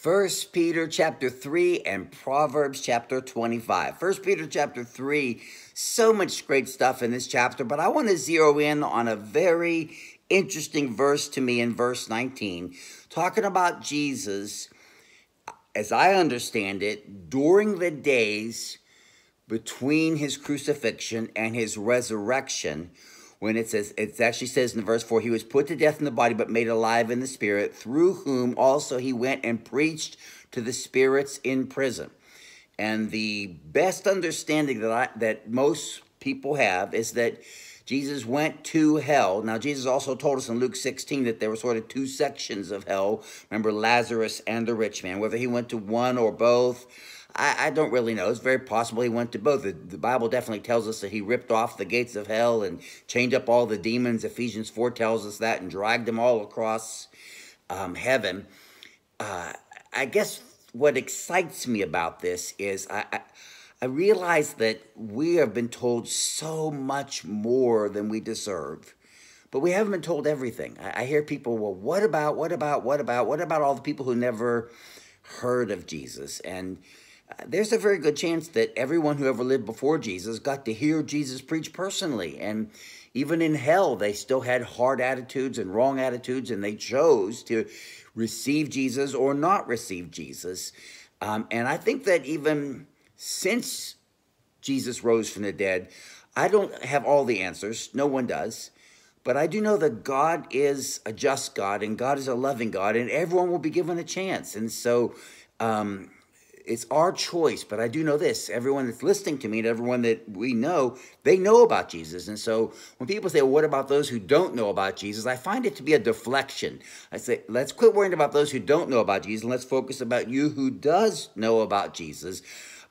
First Peter chapter 3 and Proverbs chapter 25. First Peter chapter 3, so much great stuff in this chapter, but I want to zero in on a very interesting verse to me in verse 19, talking about Jesus, as I understand it, during the days between his crucifixion and his resurrection when it says it actually says in the verse 4 he was put to death in the body but made alive in the spirit through whom also he went and preached to the spirits in prison and the best understanding that I, that most people have is that Jesus went to hell. Now, Jesus also told us in Luke 16 that there were sort of two sections of hell. Remember Lazarus and the rich man, whether he went to one or both. I, I don't really know. It's very possible he went to both. The, the, Bible definitely tells us that he ripped off the gates of hell and chained up all the demons. Ephesians 4 tells us that and dragged them all across um, heaven. Uh, I guess what excites me about this is I, I, I realize that we have been told so much more than we deserve. But we haven't been told everything. I, I hear people, well, what about, what about, what about, what about all the people who never heard of Jesus? And there's a very good chance that everyone who ever lived before Jesus got to hear Jesus preach personally. And even in hell, they still had hard attitudes and wrong attitudes, and they chose to receive Jesus or not receive Jesus. Um, and I think that even since Jesus rose from the dead, I don't have all the answers. No one does. But I do know that God is a just God and God is a loving God, and everyone will be given a chance. And so, um, it's our choice, but I do know this. Everyone that's listening to me and everyone that we know, they know about Jesus. And so when people say, well, what about those who don't know about Jesus? I find it to be a deflection. I say, let's quit worrying about those who don't know about Jesus and let's focus about you who does know about Jesus.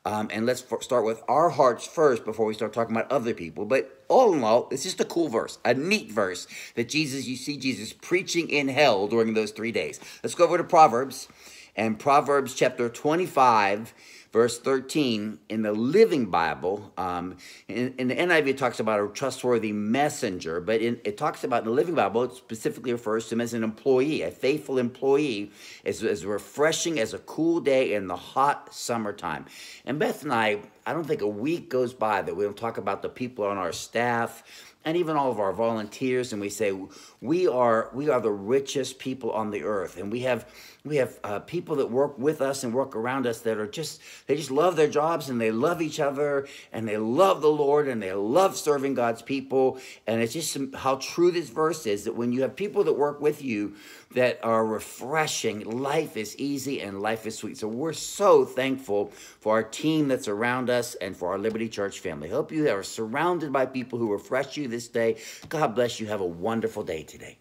Um, and let's start with our hearts first before we start talking about other people. But all in all, it's just a cool verse, a neat verse that Jesus, you see Jesus preaching in hell during those three days. Let's go over to Proverbs and Proverbs chapter 25, verse 13 in the Living Bible. Um, in, in, the NIV, it talks about a trustworthy messenger, but in, it talks about in the Living Bible, it specifically refers to him as an employee, a faithful employee, as, as refreshing as a cool day in the hot summertime. And Beth and I, I don't think a week goes by that we don't talk about the people on our staff and even all of our volunteers and we say we are we are the richest people on the earth. And we have we have uh, people that work with us and work around us that are just they just love their jobs and they love each other and they love the lord and they love serving god's people. And it's just how true this verse is that when you have people that work with you that are refreshing life is easy and life is sweet. So we're so thankful for our team that's around us and for our liberty church family. Hope you are surrounded by people who refresh you this day. God bless you. Have a wonderful day today